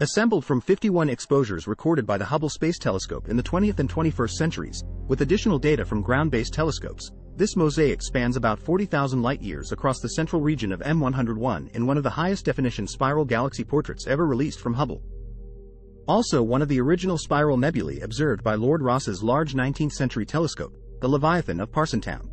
Assembled from 51 exposures recorded by the Hubble Space Telescope in the 20th and 21st centuries, with additional data from ground-based telescopes, this mosaic spans about 40,000 light-years across the central region of M101 in one of the highest-definition spiral galaxy portraits ever released from Hubble. Also one of the original spiral nebulae observed by Lord Rosse's large 19th-century telescope, the Leviathan of Parsonstown.